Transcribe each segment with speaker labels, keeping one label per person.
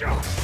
Speaker 1: Jump!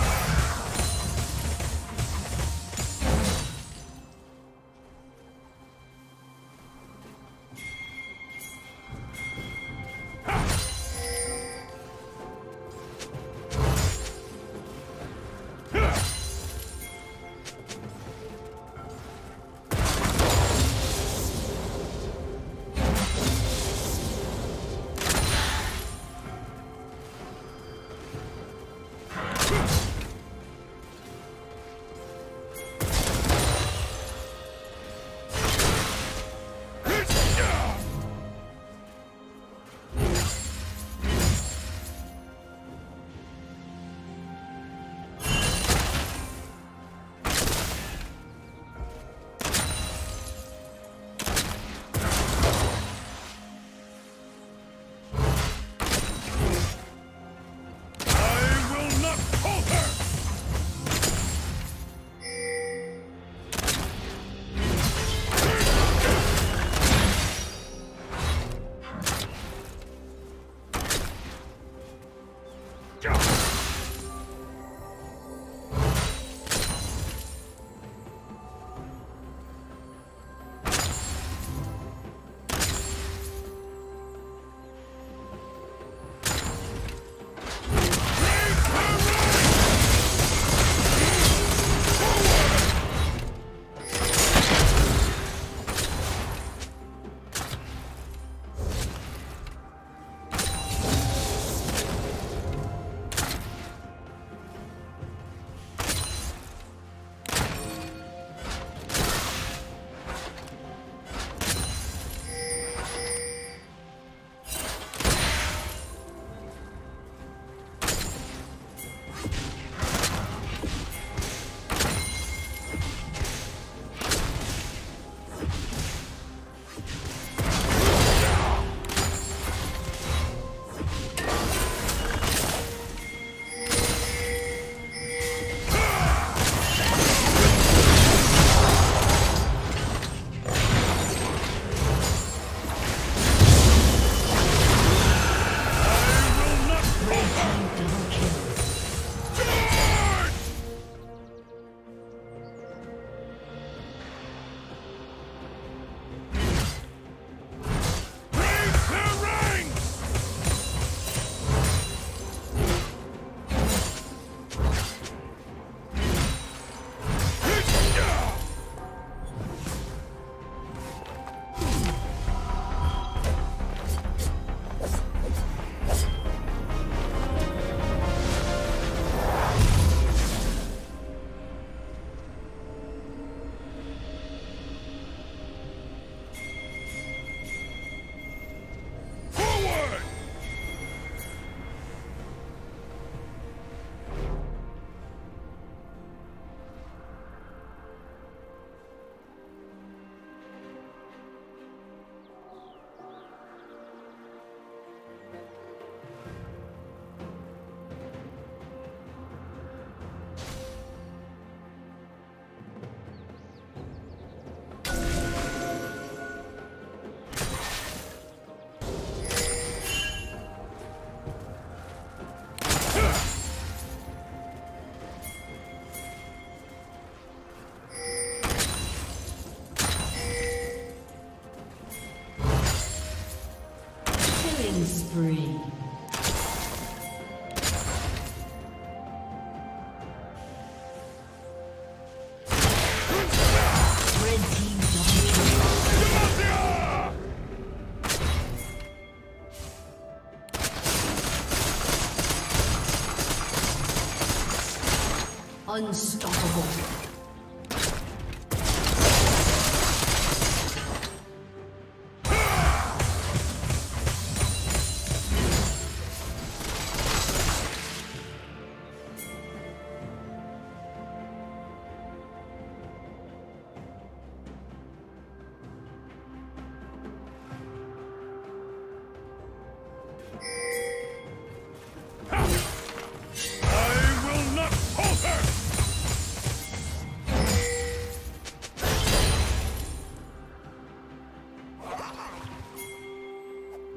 Speaker 1: Unstoppable.